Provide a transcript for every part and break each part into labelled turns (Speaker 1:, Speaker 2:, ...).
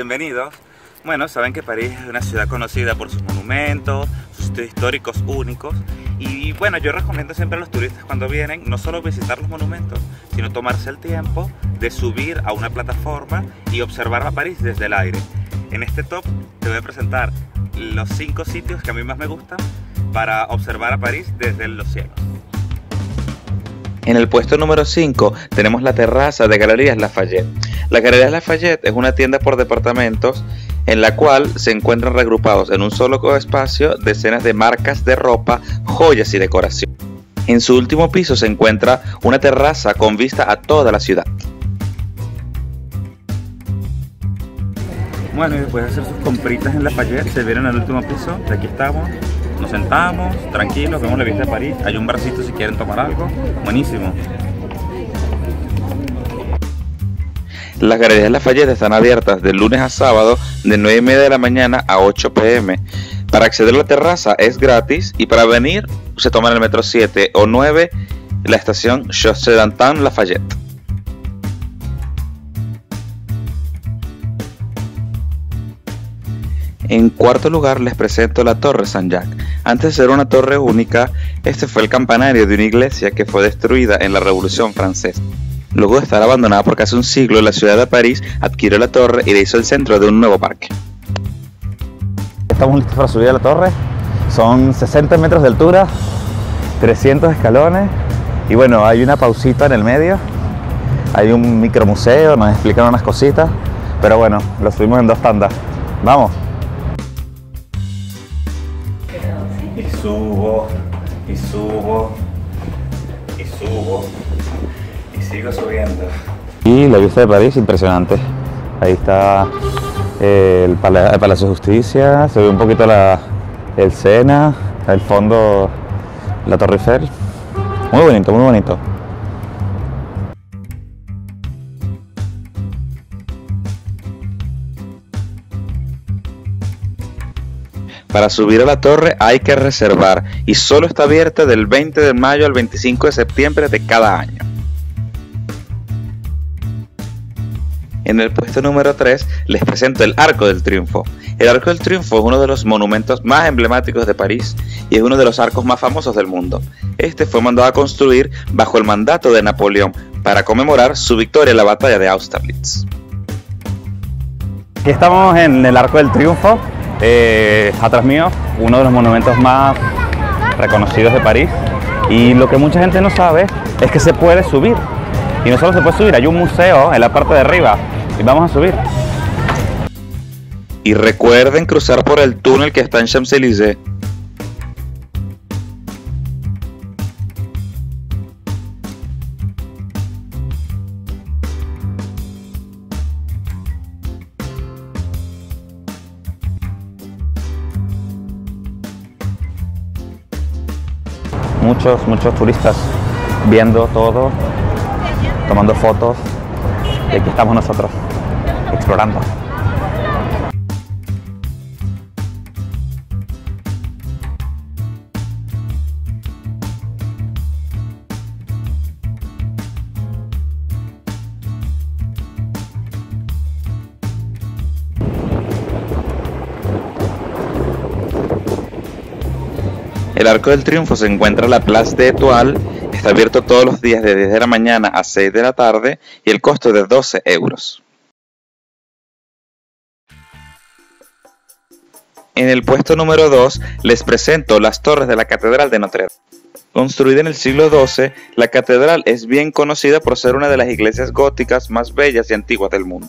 Speaker 1: bienvenidos. Bueno, saben que París es una ciudad conocida por sus monumentos, sus sitios históricos únicos. Y bueno, yo recomiendo siempre a los turistas cuando vienen no solo visitar los monumentos, sino tomarse el tiempo de subir a una plataforma y observar a París desde el aire. En este top te voy a presentar los cinco sitios que a mí más me gustan para observar a París desde los cielos.
Speaker 2: En el puesto número 5 tenemos la terraza de Galerías Lafayette. La Galerías Lafayette es una tienda por departamentos en la cual se encuentran regrupados en un solo espacio decenas de marcas de ropa, joyas y decoración. En su último piso se encuentra una terraza con vista a toda la ciudad.
Speaker 1: Bueno, y después de hacer sus compritas en Lafayette, se vieron al último piso, aquí estamos, nos sentamos, tranquilos, vemos la vista de París, hay un barcito si quieren tomar algo, buenísimo.
Speaker 2: Las galerías Lafayette están abiertas de lunes a sábado de 9 y media de la mañana a 8 pm. Para acceder a la terraza es gratis y para venir se toma el metro 7 o 9 la estación Chaussée d'Antin Lafayette. En cuarto lugar les presento la Torre San Jacques. Antes de ser una torre única, este fue el campanario de una iglesia que fue destruida en la Revolución Francesa. Luego de estar abandonada por casi un siglo, la ciudad de París adquirió la torre y le hizo el centro de un nuevo parque.
Speaker 3: Estamos listos para subir a la torre. Son 60 metros de altura, 300 escalones y bueno, hay una pausita en el medio. Hay un micromuseo, nos explican unas cositas, pero bueno, lo subimos en dos tandas. Vamos.
Speaker 1: Y subo, y subo, y subo, sigo subiendo.
Speaker 3: Y la vista de París, impresionante. Ahí está eh, el, Pala- el Palacio de Justicia, se ve un poquito la, el Sena, el fondo la Torre Eiffel. Muy bonito, muy bonito.
Speaker 2: Para subir a la torre hay que reservar y solo está abierta del 20 de mayo al 25 de septiembre de cada año. En el puesto número 3 les presento el Arco del Triunfo. El Arco del Triunfo es uno de los monumentos más emblemáticos de París y es uno de los arcos más famosos del mundo. Este fue mandado a construir bajo el mandato de Napoleón para conmemorar su victoria en la batalla de Austerlitz.
Speaker 3: Aquí estamos en el Arco del Triunfo, eh, atrás mío, uno de los monumentos más reconocidos de París. Y lo que mucha gente no sabe es que se puede subir. Y no solo se puede subir, hay un museo en la parte de arriba. Y vamos a subir.
Speaker 2: Y recuerden cruzar por el túnel que está en Champs-Élysées.
Speaker 3: Muchos, muchos turistas viendo todo, tomando fotos. Y aquí estamos nosotros, explorando.
Speaker 2: El Arco del Triunfo se encuentra en la Place de Etoile, está abierto todos los días de 10 de la mañana a 6 de la tarde y el costo es de 12 euros. En el puesto número 2 les presento las torres de la Catedral de Notre Dame. Construida en el siglo XII, la catedral es bien conocida por ser una de las iglesias góticas más bellas y antiguas del mundo.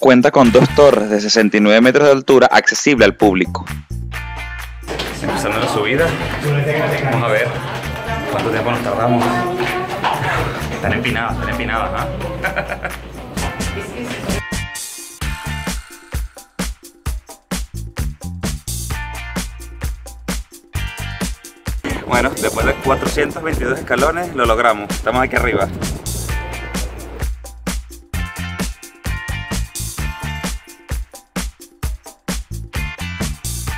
Speaker 2: Cuenta con dos torres de 69 metros de altura accesible al público.
Speaker 1: Empezando la subida, vamos a ver cuánto tiempo nos tardamos. Están empinadas, están empinadas, ¿ah? Bueno, después de 422 escalones lo logramos, estamos aquí arriba.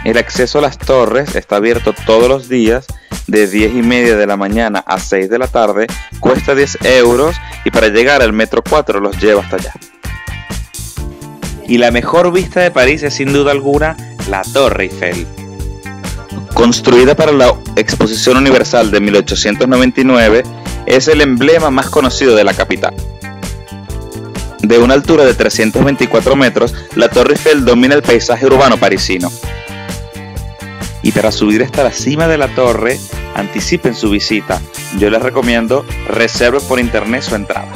Speaker 2: El acceso a las torres está abierto todos los días de 10 y media de la mañana a 6 de la tarde, cuesta 10 euros y para llegar al metro 4 los lleva hasta allá. Y la mejor vista de París es sin duda alguna la Torre Eiffel. Construida para la Exposición Universal de 1899, es el emblema más conocido de la capital. De una altura de 324 metros, la Torre Eiffel domina el paisaje urbano parisino. Y para subir hasta la cima de la torre, anticipen su visita. Yo les recomiendo reserven por internet su entrada.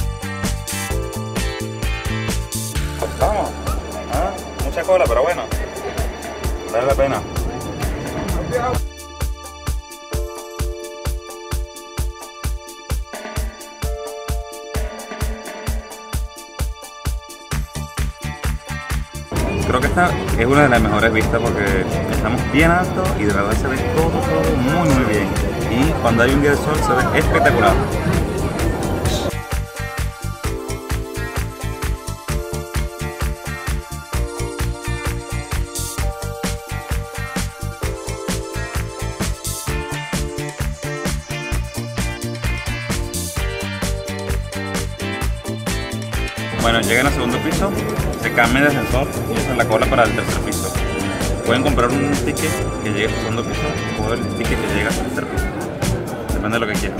Speaker 1: Ah, mucha cola, pero bueno. Vale la pena. Creo que esta es una de las mejores vistas porque estamos bien alto y de verdad se ve todo, todo muy muy bien. Y cuando hay un día de sol se ve espectacular. Bueno, llegan al segundo piso, se cambian de ascensor y esa es la cola para el tercer piso. Pueden comprar un ticket que llegue al segundo piso o el ticket que llega al tercer piso. Depende de lo que quieran.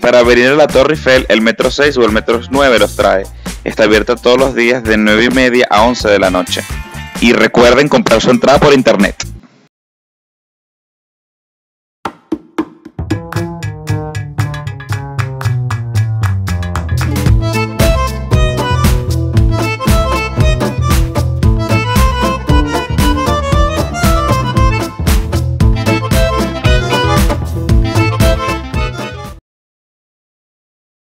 Speaker 2: Para venir a la Torre Eiffel, el metro 6 o el metro 9 los trae. Está abierta todos los días de 9 y media a 11 de la noche. Y recuerden comprar su entrada por internet.